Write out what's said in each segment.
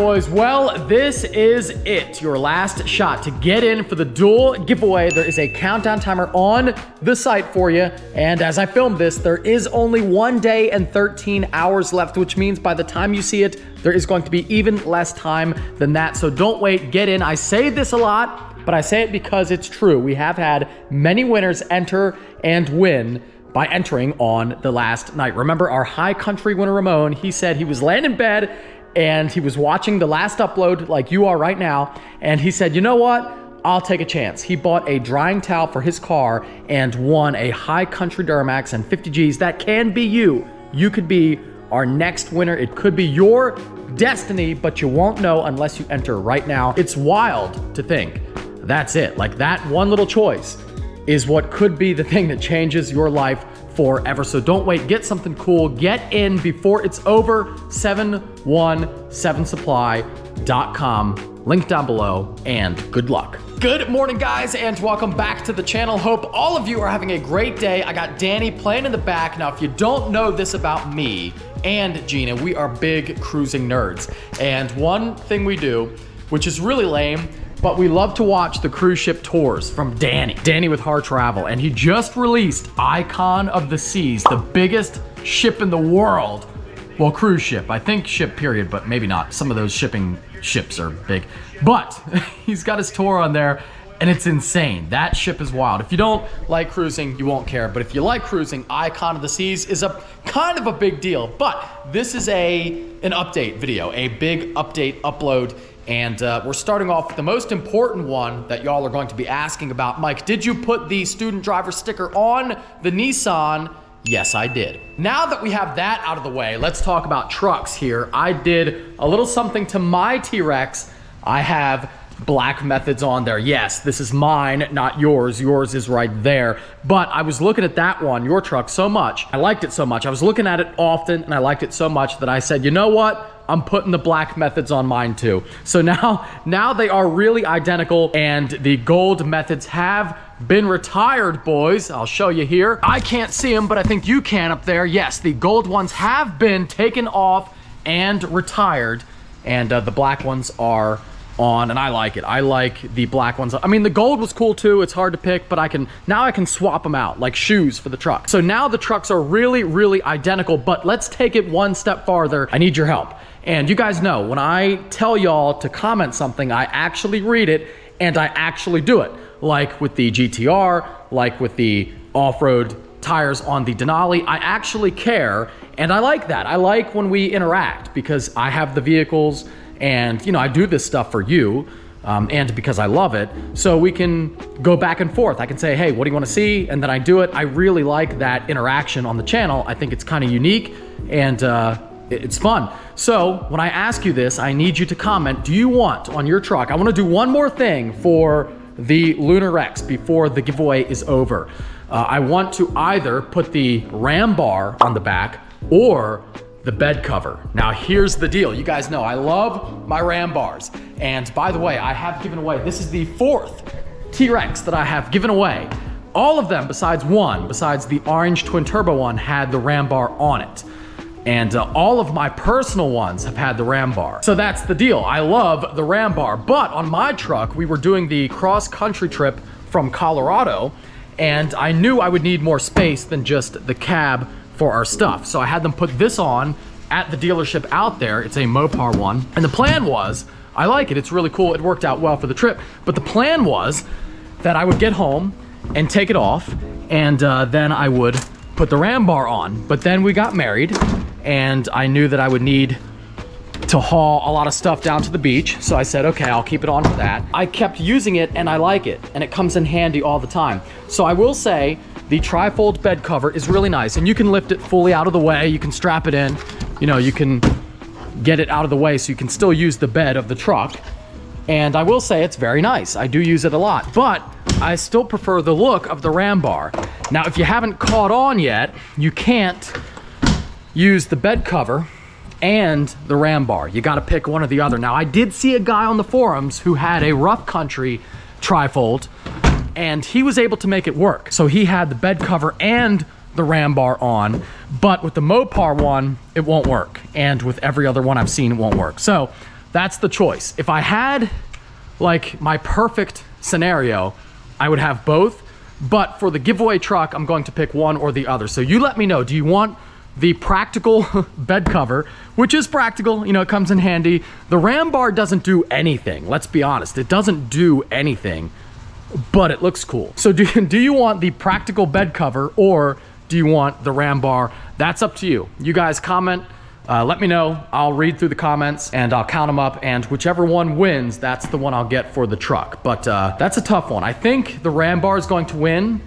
boys. Well, this is it. Your last shot to get in for the dual giveaway. There is a countdown timer on the site for you. And as I film this, there is only one day and 13 hours left, which means by the time you see it, there is going to be even less time than that. So don't wait, get in. I say this a lot, but I say it because it's true. We have had many winners enter and win by entering on the last night. Remember our high country winner Ramon, he said he was laying in bed and he was watching the last upload like you are right now. And he said, you know what? I'll take a chance. He bought a drying towel for his car and won a high country Duramax and 50 Gs. That can be you. You could be our next winner. It could be your destiny, but you won't know unless you enter right now. It's wild to think that's it. Like that one little choice is what could be the thing that changes your life forever. So don't wait, get something cool, get in before it's over. 717supply.com, link down below, and good luck. Good morning, guys, and welcome back to the channel. Hope all of you are having a great day. I got Danny playing in the back. Now, if you don't know this about me and Gina, we are big cruising nerds. And one thing we do, which is really lame, but we love to watch the cruise ship tours from Danny. Danny with Harr Travel, and he just released Icon of the Seas, the biggest ship in the world. Well, cruise ship, I think ship period, but maybe not. Some of those shipping ships are big. But he's got his tour on there, and it's insane. That ship is wild. If you don't like cruising, you won't care. But if you like cruising, Icon of the Seas is a kind of a big deal. But this is a an update video, a big update upload and uh, we're starting off with the most important one that y'all are going to be asking about. Mike, did you put the student driver sticker on the Nissan? Yes, I did. Now that we have that out of the way, let's talk about trucks here. I did a little something to my T-Rex. I have black methods on there. Yes, this is mine, not yours. Yours is right there. But I was looking at that one, your truck, so much. I liked it so much. I was looking at it often and I liked it so much that I said, you know what? I'm putting the black methods on mine too. So now, now they are really identical and the gold methods have been retired, boys. I'll show you here. I can't see them, but I think you can up there. Yes, the gold ones have been taken off and retired, and uh, the black ones are on, and I like it. I like the black ones. I mean, the gold was cool too. It's hard to pick, but I can, now I can swap them out, like shoes for the truck. So now the trucks are really, really identical, but let's take it one step farther. I need your help. And you guys know, when I tell y'all to comment something, I actually read it and I actually do it. Like with the GTR, like with the off-road tires on the Denali, I actually care and I like that. I like when we interact because I have the vehicles and you know I do this stuff for you um, and because I love it. So we can go back and forth. I can say, hey, what do you want to see? And then I do it. I really like that interaction on the channel. I think it's kind of unique and uh, it's fun. So when I ask you this, I need you to comment, do you want on your truck, I wanna do one more thing for the Lunar X before the giveaway is over. Uh, I want to either put the ram bar on the back or the bed cover. Now here's the deal. You guys know I love my ram bars. And by the way, I have given away, this is the fourth T-Rex that I have given away. All of them besides one, besides the orange twin turbo one, had the ram bar on it. And uh, all of my personal ones have had the ram bar. So that's the deal. I love the ram bar. But on my truck, we were doing the cross country trip from Colorado and I knew I would need more space than just the cab for our stuff. So I had them put this on at the dealership out there. It's a Mopar one. And the plan was, I like it, it's really cool. It worked out well for the trip. But the plan was that I would get home and take it off and uh, then I would put the ram bar on. But then we got married and I knew that I would need to haul a lot of stuff down to the beach. So I said, okay, I'll keep it on for that. I kept using it and I like it and it comes in handy all the time. So I will say the trifold bed cover is really nice and you can lift it fully out of the way. You can strap it in, you know, you can get it out of the way so you can still use the bed of the truck. And I will say it's very nice. I do use it a lot, but I still prefer the look of the ram bar. Now, if you haven't caught on yet, you can't use the bed cover and the ram bar. You got to pick one or the other. Now, I did see a guy on the forums who had a rough country trifold and he was able to make it work. So he had the bed cover and the ram bar on, but with the Mopar one, it won't work. And with every other one I've seen, it won't work. So that's the choice. If I had like my perfect scenario, I would have both. But for the giveaway truck, I'm going to pick one or the other. So you let me know. Do you want the practical bed cover, which is practical, you know, it comes in handy. The ram bar doesn't do anything, let's be honest. It doesn't do anything, but it looks cool. So do, do you want the practical bed cover or do you want the ram bar? That's up to you. You guys comment, uh, let me know. I'll read through the comments and I'll count them up and whichever one wins, that's the one I'll get for the truck. But uh, that's a tough one. I think the ram bar is going to win,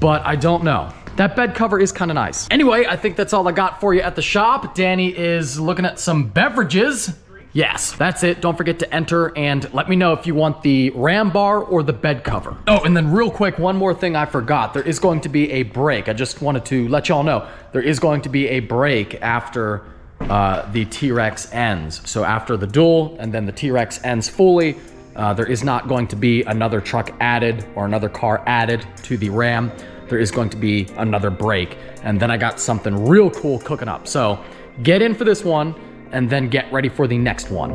but I don't know. That bed cover is kind of nice. Anyway, I think that's all I got for you at the shop. Danny is looking at some beverages. Yes, that's it. Don't forget to enter and let me know if you want the ram bar or the bed cover. Oh, and then real quick, one more thing I forgot. There is going to be a break. I just wanted to let y'all know. There is going to be a break after uh, the T-Rex ends. So after the duel and then the T-Rex ends fully, uh, there is not going to be another truck added or another car added to the Ram there is going to be another break. And then I got something real cool cooking up. So get in for this one and then get ready for the next one.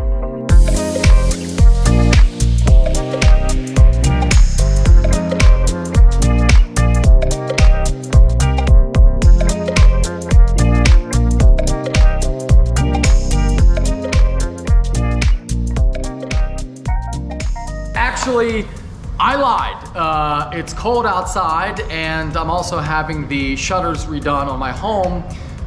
Actually, I lied. Uh, it's cold outside and I'm also having the shutters redone on my home.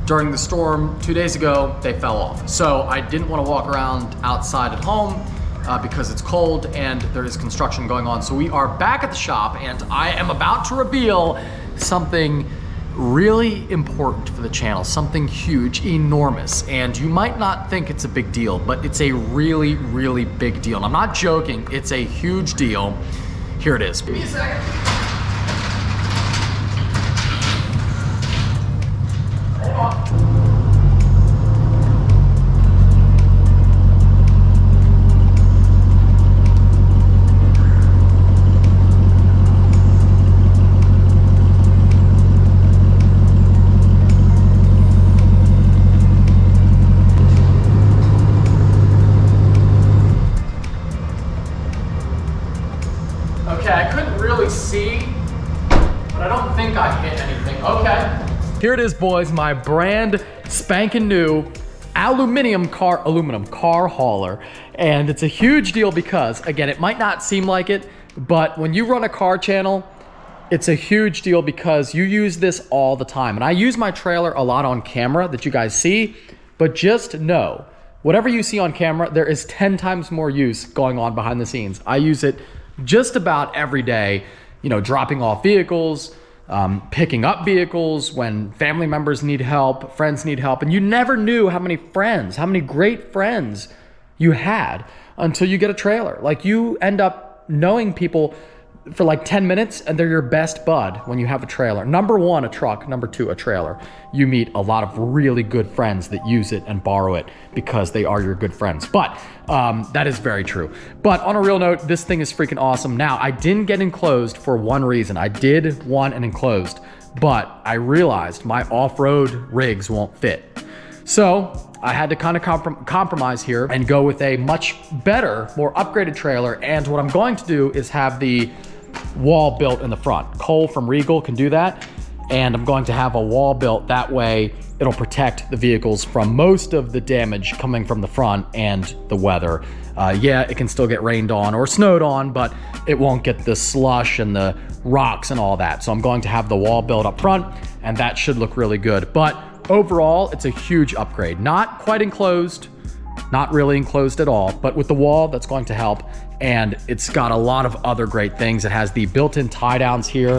During the storm two days ago, they fell off. So I didn't want to walk around outside at home uh, because it's cold and there is construction going on. So we are back at the shop and I am about to reveal something really important for the channel, something huge, enormous. And you might not think it's a big deal, but it's a really, really big deal. And I'm not joking, it's a huge deal. Here it is. Here it is, boys, my brand spanking new aluminum car, aluminum car hauler. And it's a huge deal because, again, it might not seem like it, but when you run a car channel, it's a huge deal because you use this all the time. And I use my trailer a lot on camera that you guys see, but just know, whatever you see on camera, there is 10 times more use going on behind the scenes. I use it just about every day, you know, dropping off vehicles, um, picking up vehicles when family members need help, friends need help. And you never knew how many friends, how many great friends you had until you get a trailer. Like you end up knowing people for like 10 minutes and they're your best bud when you have a trailer. Number one, a truck. Number two, a trailer. You meet a lot of really good friends that use it and borrow it because they are your good friends. But um, that is very true. But on a real note, this thing is freaking awesome. Now, I didn't get enclosed for one reason. I did want an enclosed, but I realized my off-road rigs won't fit. So I had to kind of comprom compromise here and go with a much better, more upgraded trailer. And what I'm going to do is have the wall built in the front. Cole from Regal can do that. And I'm going to have a wall built that way it'll protect the vehicles from most of the damage coming from the front and the weather. Uh, yeah, it can still get rained on or snowed on, but it won't get the slush and the rocks and all that. So I'm going to have the wall built up front and that should look really good. But overall, it's a huge upgrade. Not quite enclosed, not really enclosed at all, but with the wall, that's going to help and it's got a lot of other great things. It has the built-in tie downs here,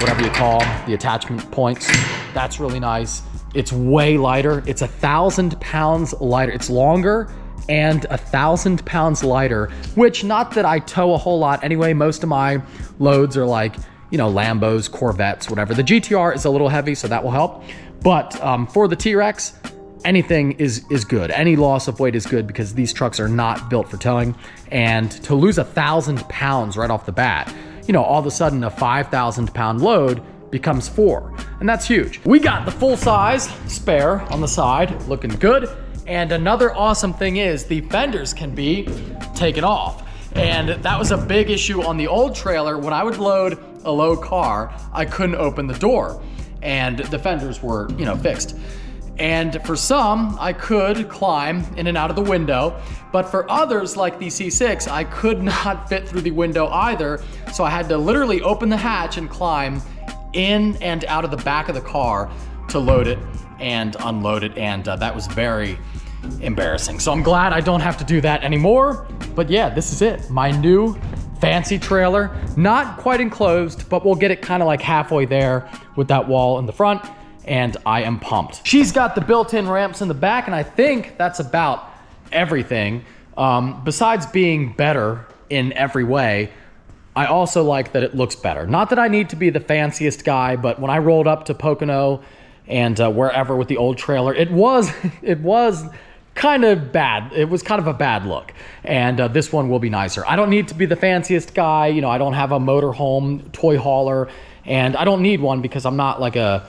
whatever you call them, the attachment points. That's really nice. It's way lighter. It's a thousand pounds lighter. It's longer and a thousand pounds lighter, which not that I tow a whole lot anyway. Most of my loads are like, you know, Lambos, Corvettes, whatever. The GTR is a little heavy, so that will help. But um, for the T-Rex, anything is is good. Any loss of weight is good because these trucks are not built for towing. And to lose a thousand pounds right off the bat, you know, all of a sudden a 5,000 pound load becomes four, and that's huge. We got the full size spare on the side, looking good. And another awesome thing is the fenders can be taken off. And that was a big issue on the old trailer. When I would load a low car, I couldn't open the door and the fenders were, you know, fixed. And for some, I could climb in and out of the window, but for others, like the C6, I could not fit through the window either, so I had to literally open the hatch and climb in and out of the back of the car to load it and unload it, and uh, that was very embarrassing. So I'm glad I don't have to do that anymore, but yeah, this is it. My new fancy trailer, not quite enclosed, but we'll get it kind of like halfway there with that wall in the front and I am pumped. She's got the built-in ramps in the back, and I think that's about everything. Um, besides being better in every way, I also like that it looks better. Not that I need to be the fanciest guy, but when I rolled up to Pocono and uh, wherever with the old trailer, it was it was kind of bad. It was kind of a bad look. And uh, this one will be nicer. I don't need to be the fanciest guy. You know, I don't have a motorhome toy hauler, and I don't need one because I'm not like a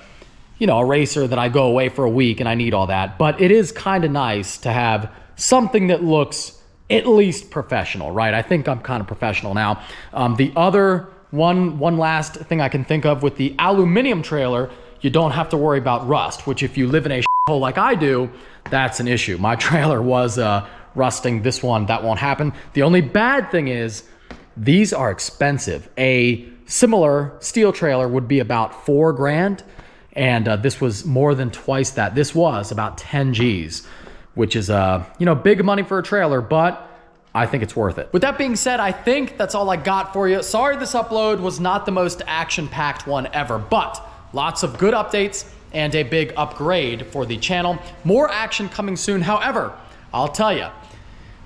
you know, a racer that I go away for a week and I need all that. But it is kind of nice to have something that looks at least professional, right? I think I'm kind of professional now. Um, the other one, one last thing I can think of with the aluminum trailer, you don't have to worry about rust, which if you live in a hole like I do, that's an issue. My trailer was uh, rusting. This one, that won't happen. The only bad thing is these are expensive. A similar steel trailer would be about four grand and uh, this was more than twice that. This was about 10 G's, which is, uh, you know, big money for a trailer, but I think it's worth it. With that being said, I think that's all I got for you. Sorry this upload was not the most action-packed one ever, but lots of good updates and a big upgrade for the channel. More action coming soon. However, I'll tell you,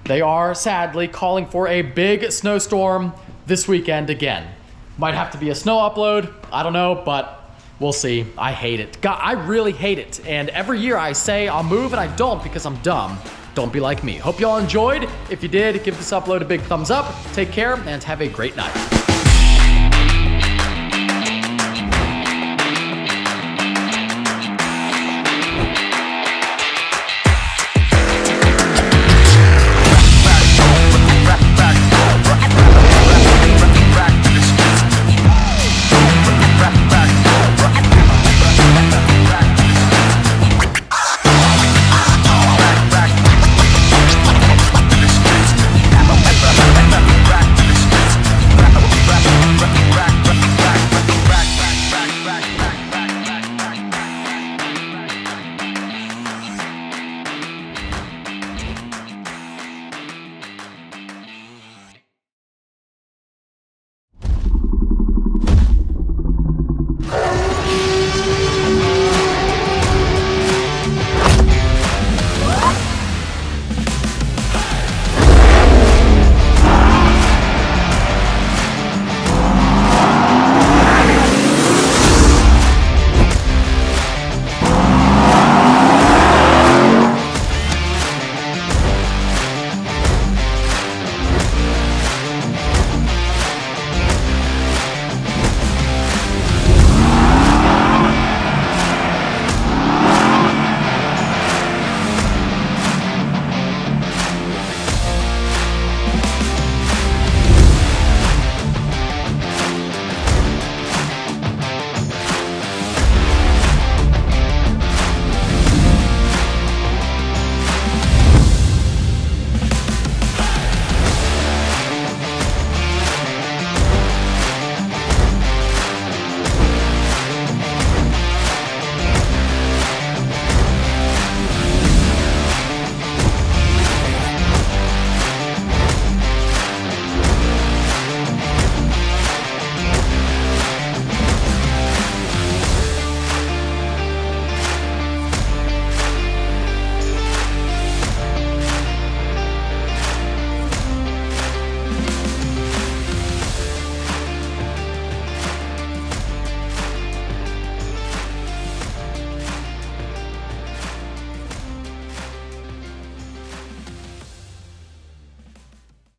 they are sadly calling for a big snowstorm this weekend again. Might have to be a snow upload, I don't know, but We'll see. I hate it. God, I really hate it. And every year I say I'll move and I don't because I'm dumb. Don't be like me. Hope y'all enjoyed. If you did, give this upload a big thumbs up. Take care and have a great night.